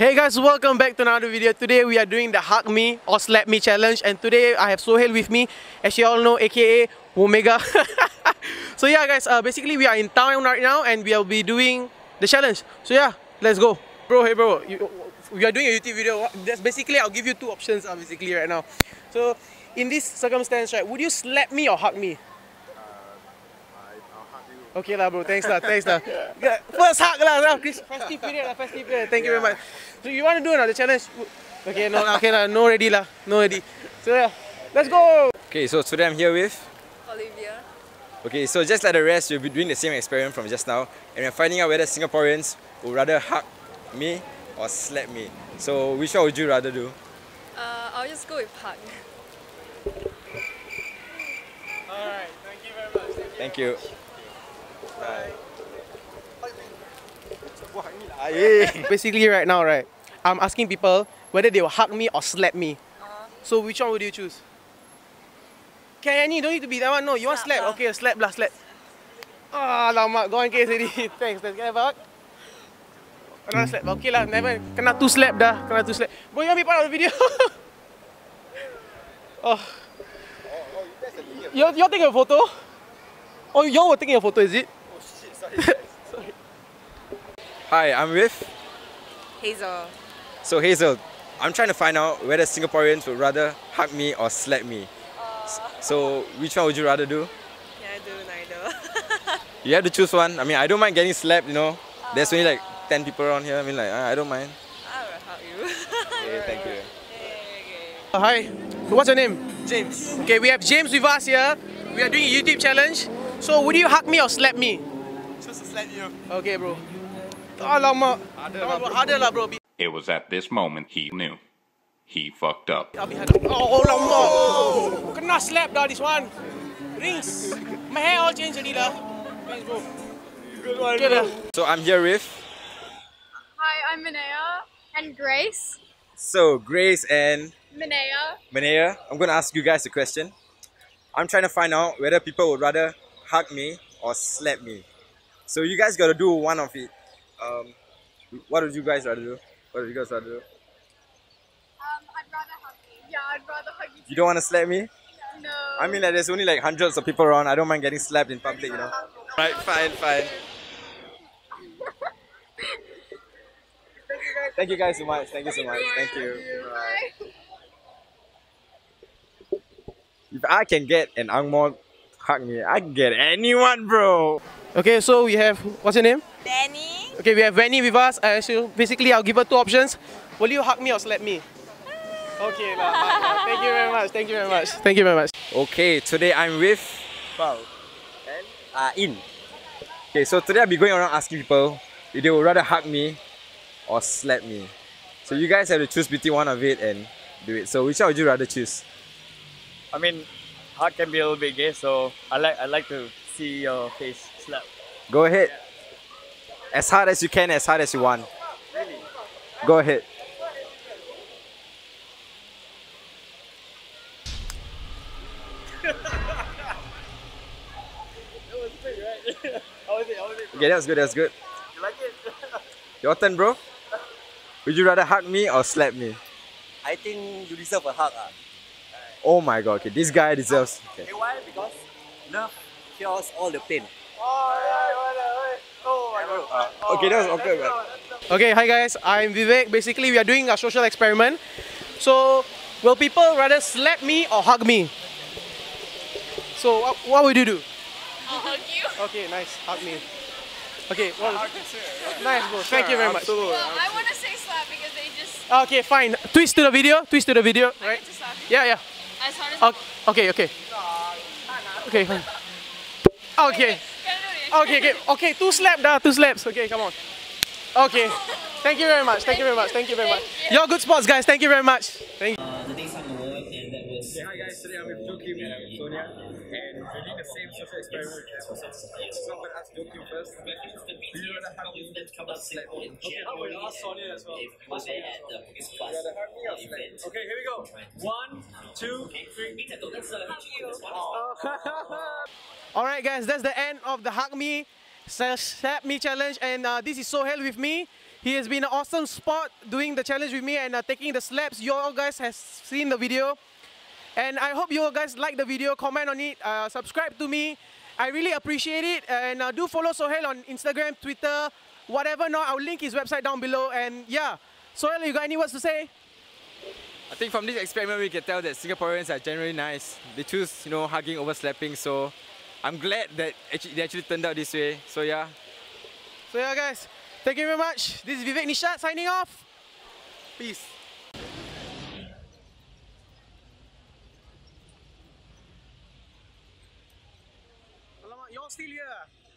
Hey guys, welcome back to another video. Today we are doing the Hug Me or Slap Me challenge and today I have Sohail with me as you all know aka Omega. so yeah guys, uh, basically we are in town right now and we will be doing the challenge. So yeah, let's go. Bro, hey bro, you, we are doing a YouTube video. That's basically I'll give you two options uh, basically right now. So in this circumstance right, would you slap me or hug me? Okay lah bro, thanks lah, thanks lah. First hug lah, lah. Chris, festive period lah, festive period. Thank you very much. So you want to do another challenge? Okay, no, okay lah, no ready lah, no ready. So yeah, let's go. Okay, so today I'm here with. Olivia. Okay, so just like the rest, we'll be doing the same experiment from just now, and we're finding out whether Singaporeans would rather hug me or slap me. So which one would you rather do? Uh, I'll just go with hug. Alright, thank you very much. Thank you. Basically right now right, I'm asking people whether they will hug me or slap me. So which one would you choose? Can any? Don't need to be that one. No, you want Slap slap? lah. Okay, slap lah, slap. Ah, lama. Go on case already. Thanks. Thanks. Can I have a hug? Kena slap. Okay lah, never. Kena two slap dah. Kena two slap. Bro, you want be part of the video? oh. You're, you're taking a photo? Oh, you were taking a photo, is it? Hi, I'm with. Hazel. So Hazel, I'm trying to find out whether Singaporeans would rather hug me or slap me. S- So which one would you rather do? Yeah, I do neither. You have to choose one. I mean, I don't mind getting slapped. You know, there's only like ten people around here. I mean, like I I don't mind. I will hug you. Okay, thank you. okay. Uh, hi, what's your name? James. Okay, we have James with us here. We are doing a YouTube challenge. So, would you hug me or slap me? Just to slap you. Okay, bro. Alamak. Harder lah, bro. Harder lah, bro. Be- It was at this moment he knew. He fucked up. I'll. Oh, alamak. Kena slap dah this one. Rings. My hair all changed already lah. Thanks, bro. Good one. Okay dah. So I'm here with. Hi, I'm Minea and Grace. So Grace and Minea. Manea, I'm gonna ask you guys a question. I'm trying to find out whether people would rather hug me or slap me. So you guys gotta do one of it. Um, what would you guys rather do? What would you guys rather do? Um, I'd rather hug you. Yeah, I'd rather hug you. You don't want to slap me? No. I mean, like, there's only like hundreds of people around. I don't mind getting slapped in public, you know. Right, fine, fine. Thank you guys so much. Thank you so much. Thank you. Bye. If I can get an Angmo hug me, I can get anyone, bro. Okay, so we have, what's your name? Danny. Okay, we have Vanny with us. Uh, so basically, I'll give her two options. Will you hug me or slap me? Okay, lah, hug lah. Thank you very much. Thank you very much. Thank you very much. Okay, today I'm with Pao and uh, In. Okay, so today I'll be going around asking people if they would rather hug me or slap me. So you guys have to choose between one of it and do it. So which one would you rather choose? I mean, hug can be a little bit gay, so I like I like to see your face slap. Go ahead. As hard as you can, as hard as you want. Go ahead. How was it? How was it? Okay, that was good, that was good. You like it? Your turn, bro. Would you rather hug me or slap me? I think you deserve a hug. Ah. Oh my god, okay, this guy deserves. Okay. Hey, why? Because love cures all the pain. Oh my. Okay, that was awkward, man. Okay, hi guys. I'm Vivek. Basically, we are doing a social experiment. So, will people rather slap me or hug me? So, what, what would you do? I'll hug you. Okay, nice. Hug me. Okay, well, nice, bro. Thank you very much. Well, I want to say slap because they just. Okay, fine. Twist to the video. Twist to the video, I right? get to. Yeah, yeah. As hard as. Okay, okay, okay. Okay, fine. Okay. Can I do it? Okay, okay, okay. Two slaps, dah. Two slaps. Okay, come on. Okay. Thank you very much. Thank you very much. Thank you very much. You. You're good sports, guys. Thank you very much. Thank you. hi guys, today I'm with Joakim and I'm with Sonia, and we're doing the same social experiment. So I'm gonna ask Joakim first. Do you rather hug me or slap me? Okay, I'm gonna ask Sonia as well. Sonia as well. Do you rather hug me or slap me? Okay, here we go. One, two, three. All right, guys. That's the end of the hug me, slap me challenge, and uh, this is Sohail with me. He has been an awesome sport doing the challenge with me and uh, taking the slaps. You all guys have seen the video. And I hope you all guys like the video, comment on it, uh, subscribe to me. I really appreciate it. And uh, do follow Sohail on Instagram, Twitter, whatever not. I'll link his website down below. And yeah, Sohail, you got any words to say? I think from this experiment we can tell that Singaporeans are generally nice. They choose, you know, hugging over slapping. So I'm glad that actually, they actually turned out this way. So yeah, So yeah, guys, thank you very much. This is Vivek Nishat signing off. Peace. Alamak, you're still here.